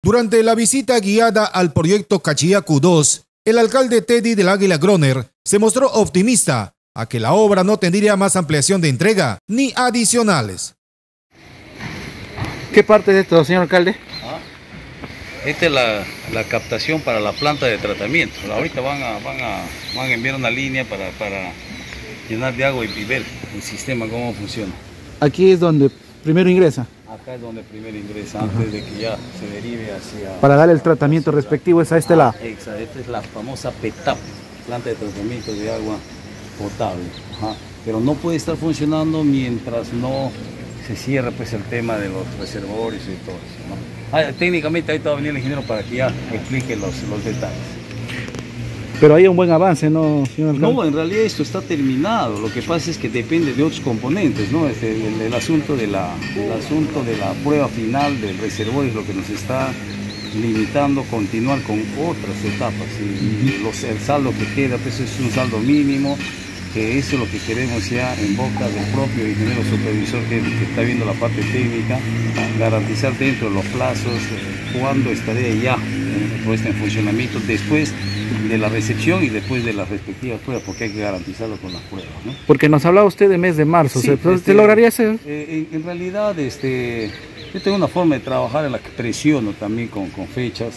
Durante la visita guiada al proyecto Cachiacu 2, el alcalde Teddy del Águila Groner se mostró optimista a que la obra no tendría más ampliación de entrega ni adicionales. ¿Qué parte de esto, señor alcalde? Ah, esta es la, la, captación para la planta de tratamiento. Ahorita van a, van a, van a enviar una línea para, para llenar de agua y ver el sistema cómo funciona. Aquí es donde primero ingresa. Acá es donde primero ingresa, antes de que ya se derive hacia... Para darle el tratamiento respectivo es a este ah, lado. Exacto, esta es la famosa PETAP, planta de tratamiento de agua potable. Ajá. Pero no puede estar funcionando mientras no se cierre pues, el tema de los reservorios y todo eso. ¿no? Ah, técnicamente ahí va a venir el ingeniero para que ya explique los, los detalles. Pero hay un buen avance, ¿no, señor alcalde? No, en realidad esto está terminado. Lo que pasa es que depende de otros componentes, ¿no? Este, el, el, asunto de la, el asunto de la prueba final del reservorio es lo que nos está limitando continuar con otras etapas. Y los, el saldo que queda pues, es un saldo mínimo, que eso es lo que queremos ya en boca del propio ingeniero supervisor que, que está viendo la parte técnica, garantizar dentro de los plazos eh, cuándo estaré ya eh, puesta en funcionamiento después de la recepción y después de las respectivas pruebas, porque hay que garantizarlo con las pruebas. ¿no? Porque nos hablaba usted de mes de marzo, Sí, ¿se, este, ¿se lograría hacer? eh, en, en realidad, este, yo tengo una forma de trabajar en la que presiono también con, con fechas,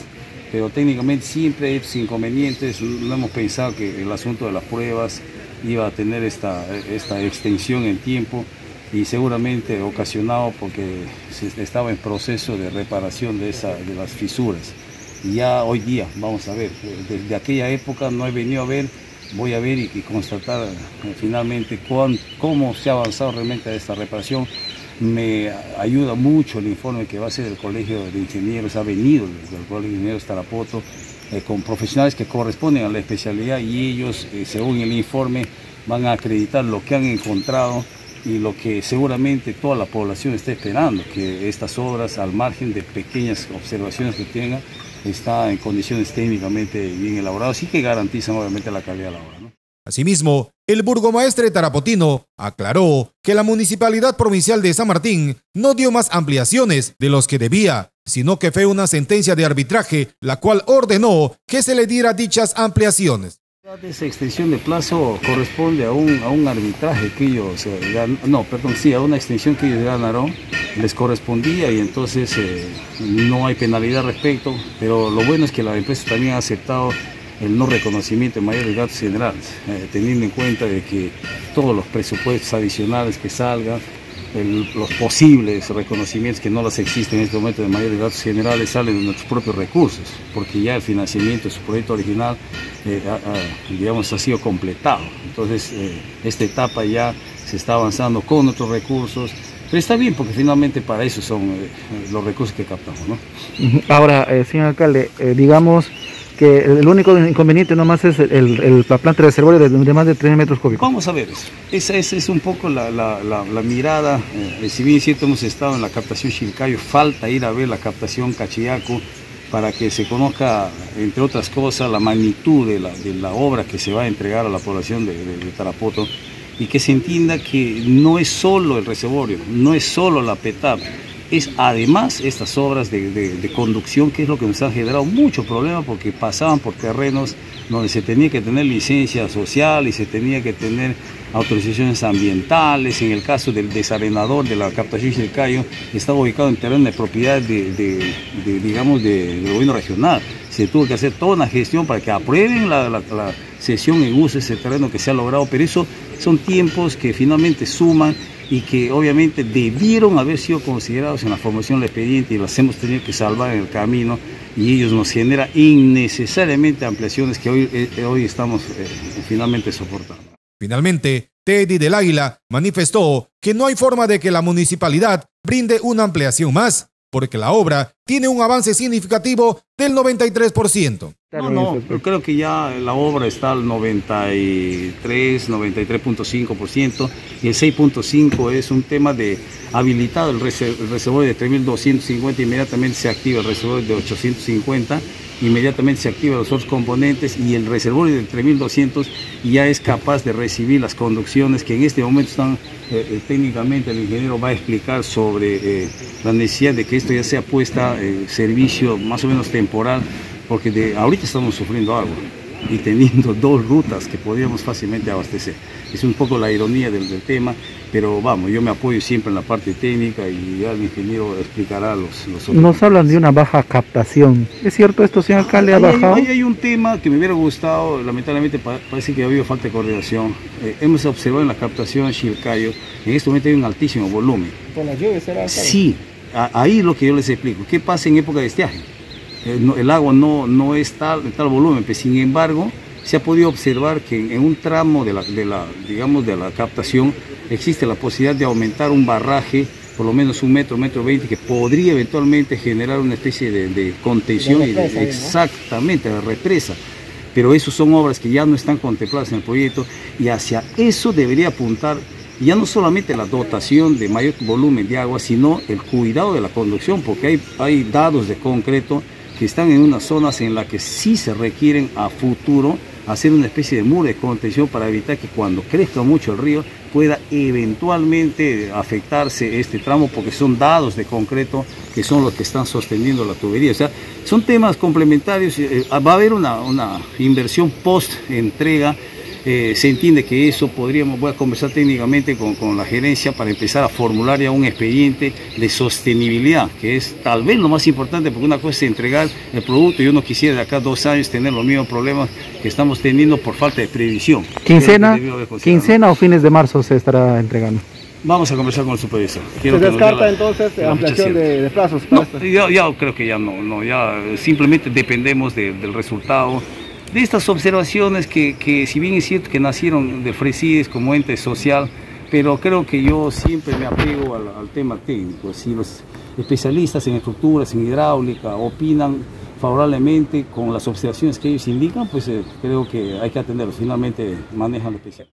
pero técnicamente siempre hay inconvenientes. No hemos pensado que el asunto de las pruebas iba a tener esta, esta extensión en tiempo y seguramente ocasionado porque se estaba en proceso de reparación de, esa, de las fisuras. Ya hoy día, vamos a ver, desde aquella época no he venido a ver, voy a ver y, constatar eh, finalmente cuán, cómo se ha avanzado realmente esta reparación. Me ayuda mucho el informe que va a hacer el Colegio de Ingenieros, ha venido del Colegio de Ingenieros Tarapoto, eh, con profesionales que corresponden a la especialidad y ellos, eh, según el informe, van a acreditar lo que han encontrado y lo que seguramente toda la población está esperando, que estas obras, al margen de pequeñas observaciones que tengan, está en condiciones técnicamente bien elaboradas y que garantizan obviamente la calidad de la obra. Asimismo, el burgomaestre tarapotino aclaró que la Municipalidad Provincial de San Martín no dio más ampliaciones de los que debía, sino que fue una sentencia de arbitraje la cual ordenó que se le diera dichas ampliaciones. Esa extensión de plazo corresponde a un, a un arbitraje que ellos, eh, no, perdón, sí, a una extensión que ellos ganaron, les correspondía y entonces eh, no hay penalidad al respecto, pero lo bueno es que la empresa también ha aceptado el no reconocimiento de mayores gastos generales, eh, teniendo en cuenta de que todos los presupuestos adicionales que salgan, los posibles reconocimientos que no las existen en este momento de mayores gastos generales salen de nuestros propios recursos, porque ya el financiamiento de su proyecto original, eh, ha- digamos, ha sido completado. Entonces, eh, esta etapa ya se está avanzando con nuestros recursos, pero está bien porque finalmente para eso son eh, los recursos que captamos, ¿no? Ahora, eh, señor alcalde, digamos que el único inconveniente nomás es el, el- la planta de reservorio de, más de 3 metros cúbicos. Vamos a ver eso. Esa, esa es un poco la, la- la- mirada. eh, si bien es cierto hemos estado en la captación Chilcayo, falta ir a ver la captación Cachiaco para que se conozca, entre otras cosas, la magnitud de la, de la obra que se va a entregar a la población de- de Tarapoto y que se entienda que no es solo el reservorio, no es solo la PETAP, es además estas obras de, de- conducción, que es lo que nos ha generado mucho problema porque pasaban por terrenos donde se tenía que tener licencia social y se tenía que tener autorizaciones ambientales. En el caso del desarenador de la captación Chilcayo, estaba ubicado en terreno de propiedad de, digamos, de- del gobierno regional. Se tuvo que hacer toda una gestión para que aprueben la, la sesión en uso ese terreno que se ha logrado, pero eso son tiempos que finalmente suman y que obviamente debieron haber sido considerados en la formación del expediente y los hemos tenido que salvar en el camino y ellos nos generan innecesariamente ampliaciones que hoy, eh, hoy estamos eh, finalmente soportando. Finalmente, Teddy del Águila manifestó que no hay forma de que la municipalidad brinde una ampliación más, porque la obra tiene un avance significativo del 93%. No, no, yo creo que ya la obra está al 93, 93.5% y el 6.5 es un tema de habilitado el, reservorio de 3250, inmediatamente se activa el reservorio de 850, inmediatamente se activan los otros componentes y el reservorio de 3200 ya es capaz de recibir las conducciones que en este momento están eh, eh, técnicamente el ingeniero va a explicar sobre eh, la necesidad de que esto ya sea puesta en servicio más o menos temporal porque de, ahorita estamos sufriendo agua y teniendo dos rutas que podríamos fácilmente abastecer. Es un poco la ironía del, tema, pero vamos, yo me apoyo siempre en la parte técnica y ya el ingeniero explicará los, los otros. Nos hablan de una baja captación. ¿Es cierto esto, señor alcalde? ¿Ha bajado? Hay, hay, un tema que me hubiera gustado, lamentablemente parece que ha habido falta de coordinación. Eh, hemos observado en la captación Chilcayo, en este momento hay un altísimo volumen. ¿Con las lluvias será? Sí, ahí lo que yo les explico. ¿Qué pasa en época de estiaje? Eh, el, agua no, no es tal, tal volumen, pero sin embargo se ha podido observar que en un tramo de la, de la, digamos, de la captación existe la posibilidad de aumentar un barraje por lo menos un metro, metro veinte, que podría eventualmente generar una especie de, contención y de, exactamente la represa. Pero eso son obras que ya no están contempladas en el proyecto y hacia eso debería apuntar ya no solamente la dotación de mayor volumen de agua, sino el cuidado de la conducción, porque hay, hay dados de concreto que están en unas zonas en las que sí se requieren a futuro hacer una especie de muro de contención para evitar que cuando crezca mucho el río pueda eventualmente afectarse este tramo porque son dados de concreto que son los que están sosteniendo la tubería. O sea, son temas complementarios. Eh, va a haber una, una inversión post entrega eh, se entiende que eso podríamos, voy a conversar técnicamente con, con, la gerencia para empezar a formular ya un expediente de sostenibilidad, que es tal vez lo más importante, porque una cosa es entregar el producto, yo no quisiera de acá dos años tener los mismos problemas que estamos teniendo por falta de previsión. ¿Quincena, ¿quincena o fines de marzo se estará entregando? Vamos a conversar con el supervisor. ¿Se descarta entonces la ampliación de, plazos? no, ya, creo que ya no, no ya simplemente dependemos del resultado de estas observaciones que, que, si bien es cierto que nacieron de Fresides como ente social, pero creo que yo siempre me apego al, tema técnico. Si los especialistas en estructuras, en hidráulica, opinan favorablemente con las observaciones que ellos indican, pues eh, creo que hay que atenderlos. Finalmente manejan lo especial.